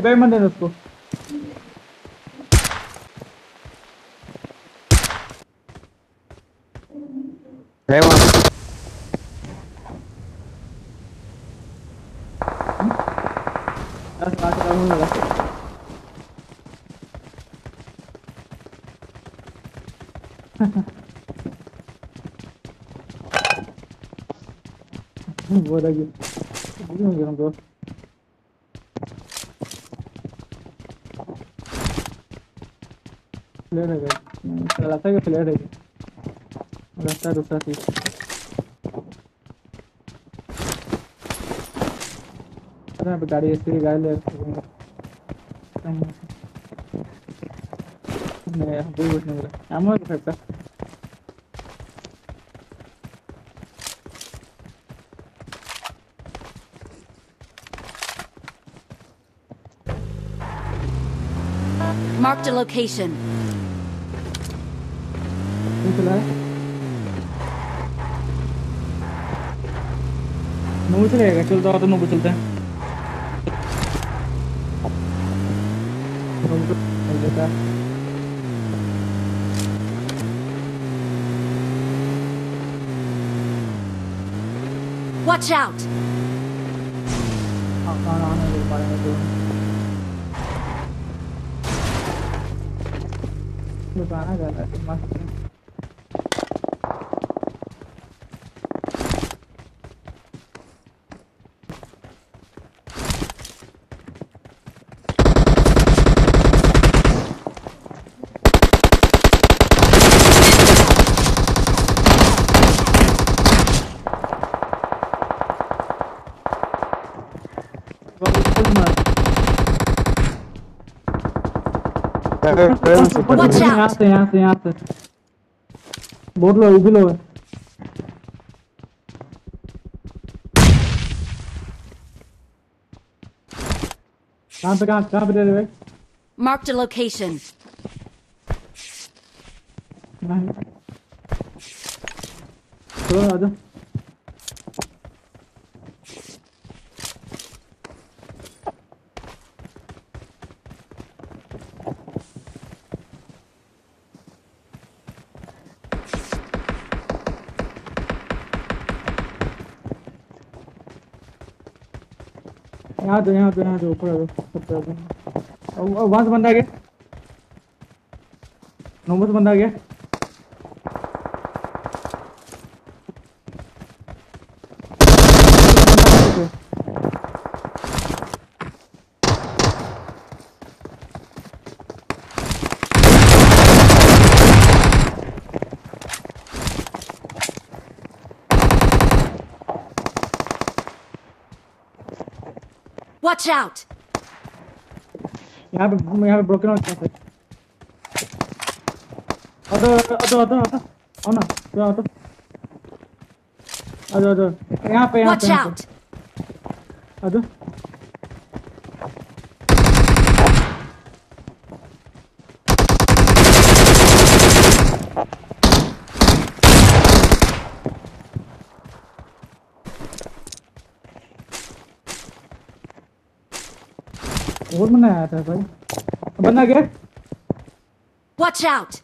Bag मत देना उसको है वो लगी हो गया फ्लेयर है रास्ता के फ्लेयर है रास्ता थी गाड़ी गाड़ी ले Marked a location. नहीं चला है नूबू चलेगा चलता हो तो नूबू चलते हैं। है Watch out! हाँ पाएँगे तो दुकाना है मस्त है। बहुत कुछ मार Watch out! यहाँ से यहाँ से यहाँ से लोग भी लोग हैं। कहाँ पे कहाँ कहाँ पे दे रहे Marked a location. नहीं चलो आ जाओ यहाँ तो यहाँ तो यहाँ तो ऊपर आ जाओ, सब पे आ और- और वहाँ से बंदा आ गया। नौ से बंदा आ गया। Watch out! यहाँ पे यहाँ पे ब्रोकन हो जाता है ऑटो ऑटो ऑटो ऑटो आओ ना तो ऑटो आ जाओ आ जाओ यहाँ पे यहाँ Watch पे यहाँ और मना आया था भाई बंदा गया Watch out!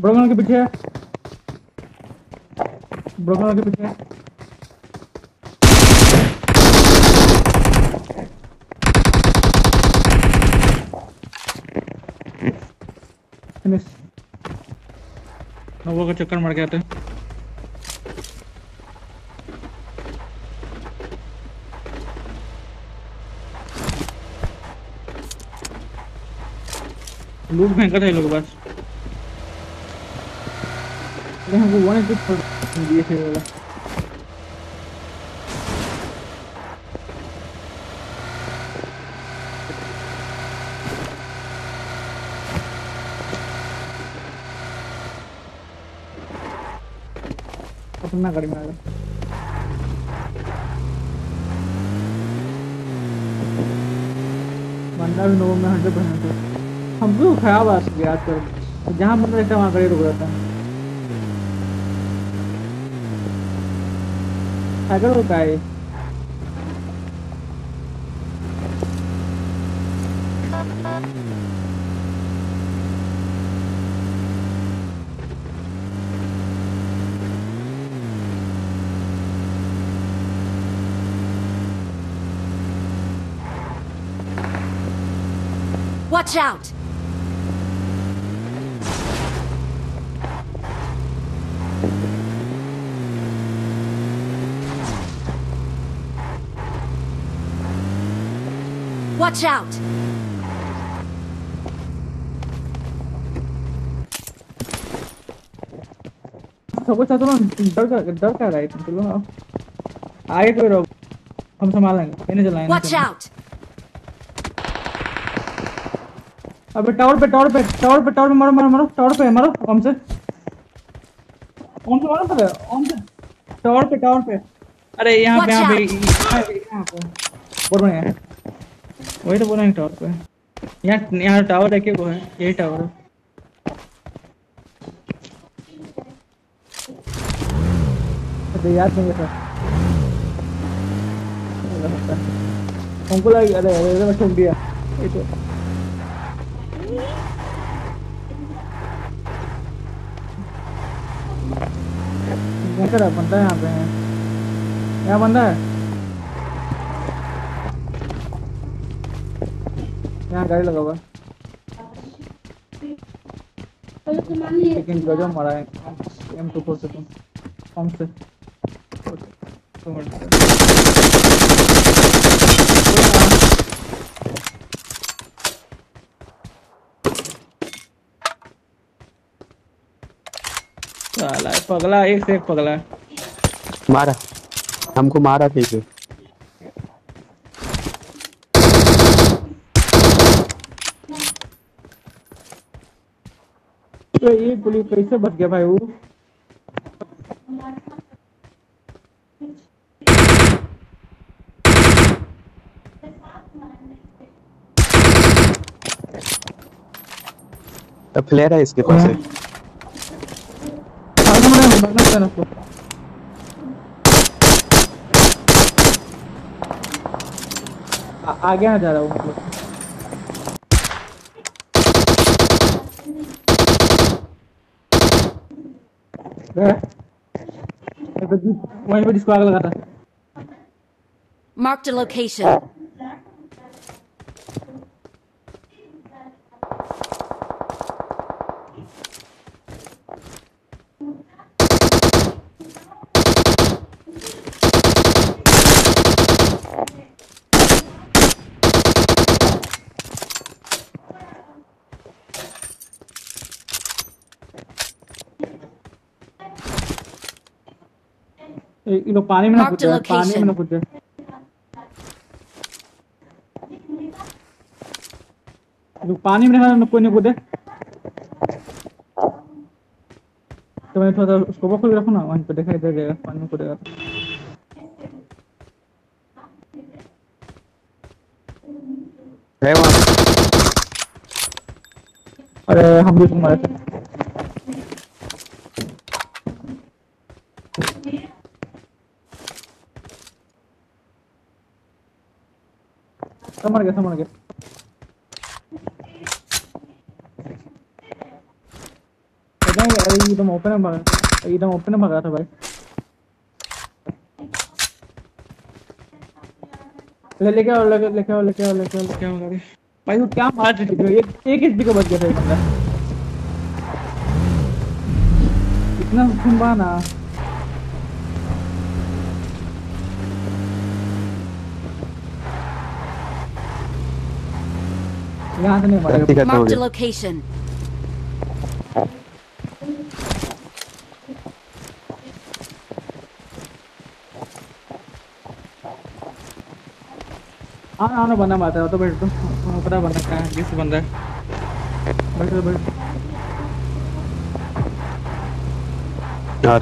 ब्रोगन के पीछे है ब्रोगन के पीछे। फिनिश नोवा का चक्कर मार के आते हैं। लूट था लोग बस। वन एटी बंदा भी में हंड्रेड परसेंट हम तो खराब आ आजकल जहाँ बंदा रहता है, वहाँ गाड़ी रुक जाता है। साइकिल रुका है ये। Watch out! Watch out! सबको साथ ना डर का डर का रहा है तुम चलो आगे कोई रहो हम संभालेंगे इन्हें चलाएँगे Watch out! अबे टावर पे टावर पे टावर पे टावर पे मारो मारो मारो टावर पे मारो ओम से। ओम से मारो पहले ओम से। टावर पे टावर पे। अरे यहाँ पे यहाँ पे यहाँ पे यहाँ पे। बोल रहे हैं। वही तो बोल हैं टावर पे यहाँ यहाँ टावर है क्या वो है? यही टावर है। अरे याद नहीं सर। हमको लगा अरे अरे अरे ठोक दिया तो? बंदा यहाँ पे है। यहाँ बंदा है? यहाँ गाड़ी लगा हुआ। लेकिन गजब मारा है। एम टू फोर से तुम कम से पगला एक से एक पगला मारा। हमको मारा पीछे तो ये पुलिस कैसे बच गया भाई वो? अब फ्लेयर है इसके पास उसको आ- आगे ना जा रहा हूँ। Marked a location. ये लोग पानी में ना कूद जाए पानी में ना. कूद। जाए लोग पानी में ना कोई नहीं कूदे। तो मैं थोड़ा सा उसको खोल के रखो ना वहीं पे दिखाई दे देगा पानी में कूदेगा। वहाँ। अरे हम भी उसको मारे थे समझ गया समझ गया है अरे एकदम ओपन में भागा एकदम ओपन में भागा था भाई ले, लेके आओ लेके लेके आओ लेके आओ लेके आओ लेके आओ गाड़ी. भाई वो क्या मार रही थी एक एक एचपी का बच गया था बंदा इतना सुनबा ना. यहाँ से नहीं मारेगा हो. हाँ हाँ बंदा मारता है तो बैठ तो हाँ, पता है बंदा कहाँ है किस बंदा है बैठ तो बैठ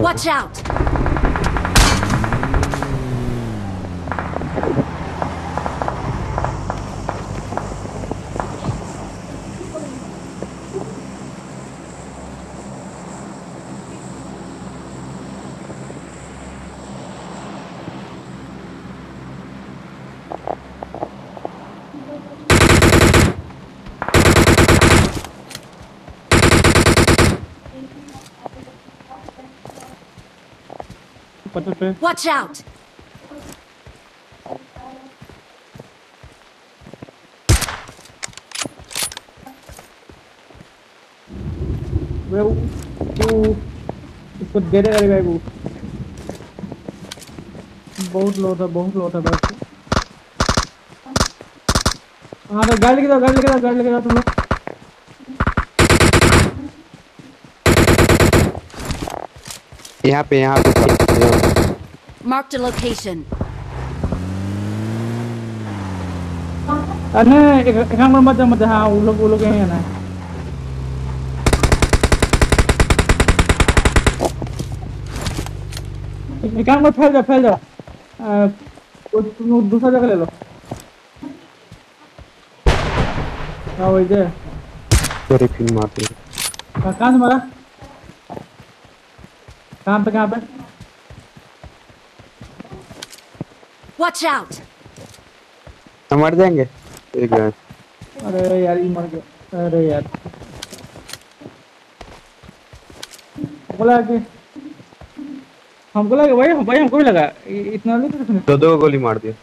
Watch out! पत्थर पे Watch out! वे वो इसको दे दे भाई वो। बहुत लो था बहुत लो था भाई। हाँ तो गाड़ी लेके जाओ गाड़ी लेके जाओ गाड़ी लेके जाओ तुम लोग। यहाँ पे यहाँ पे Marked a location. अरे एक एक नंबर मत जा मत जा हाँ वो लोग वो लोग है ना। एक नंबर फैल जाओ फैल लोग दूसरा जगह ले लो। हाँ वही जे सॉरी फ़िल्म मारते कहाँ कहाँ से मारा? कहाँ पे कहाँ पे Watch out! हम मर जाएँगे। एक मिनट अरे यार ये मर गया। अरे यार। बोला कि हमको लगा भाई भाई हमको भी लगा। इतना नहीं तो सुने दो दो गोली मार दिया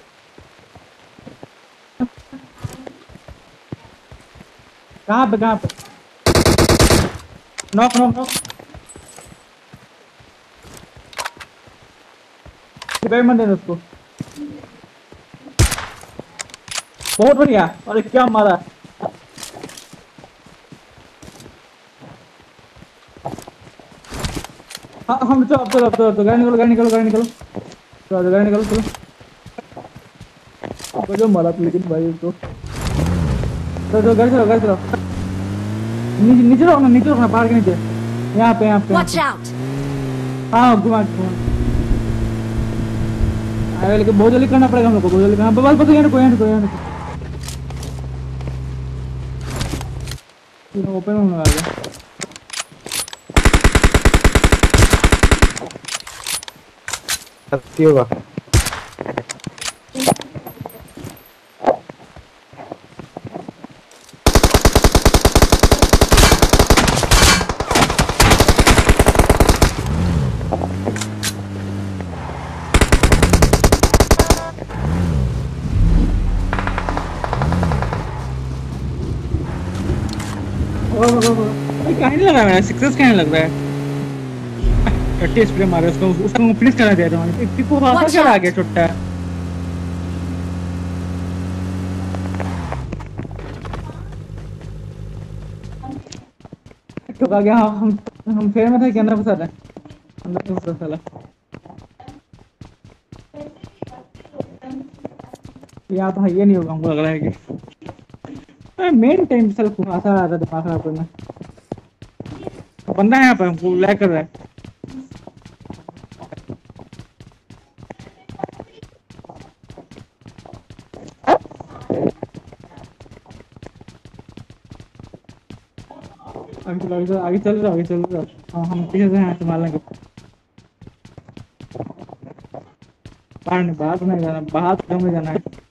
कहाँ पे कहाँ पे? नॉक नॉक नॉक भाई मत देना उसको। बहुत बढ़िया। अरे क्या मारा? हाँ हम चलो अब चलो अब चलो अब चलो, गाड़ी निकलो गाड़ी निकलो गाड़ी निकलो। चलो चलो, गाड़ी निकलो चलो। गजब मारा था लेकिन भाई उसको। चलो चलो गाड़ी चलो गाड़ी चलो नीचे नीचे रहो नीचे रहो ना पहाड़ के नीचे। यहाँ पे यहाँ पे यहाँ Watch out! पे। हाँ घुमा घुमा। अरे लेकिन बहुत जल्दी करना पड़ेगा हम लोग को बहुत जल्दी करना। बस बस यहाँ कोई कोई ओपन लगा गया सस्ती होगा ओह, ओह, ओह। अरे कहीं नहीं लग रहा सक्सेस कहीं लग रहा है? थर्टी स्प्रे मारे उसको उसको फिनिश करना दे रहा इतनी को हाथ Watch आ गया छोटा ठुका गया हम हम फेर में थे कि अंदर फंसा था? अंदर फंसा साला यहाँ तो ये नहीं होगा हमको लग रहा है कि मेन टाइम आ रहा था दिमाग खराब करना। बंदा है यहाँ पर हमको लैग कर रहा है। आगे चलो रहा आगे चल रहा हाँ। हम पीछे से यहाँ संभाल लेंगे बाहर नहीं, बाहर तो नहीं जाना, बाहर कम में जाना है।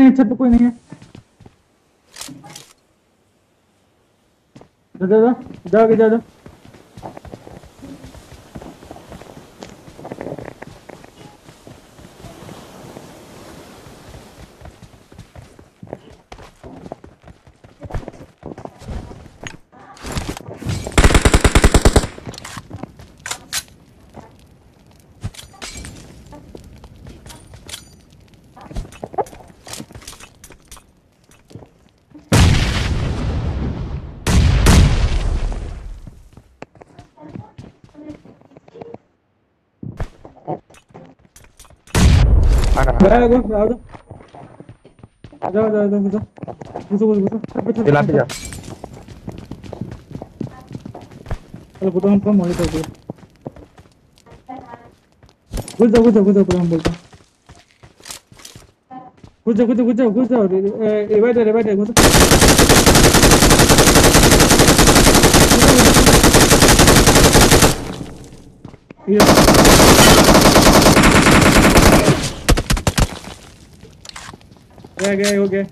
नहीं है, छत पे कोई नहीं है। जा जा जा जा आगे, जाओ जाओ आ जाओ जाओ जाओ जाओ जाओ जाओ जाओ घुसो घुसो घुसो चला पे। जा चलो बुतो हम कम होने कर दो घुस जाओ घुस जाओ घुस जाओ हम बोलते घुस जाओ घुस जाओ घुस जाओ घुस जाओ। रिवाइट है रिवाइट है घुसो ये रह गए हो गए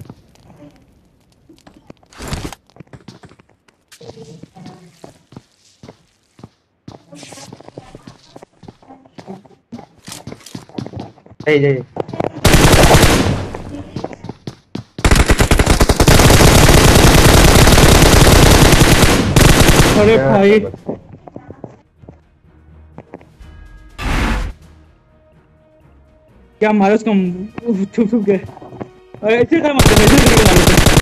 अरे भाई क्या मारे उसको छुप छुप गए अरे ऐसे क्या मारते हैं ऐसे करके मारते हैं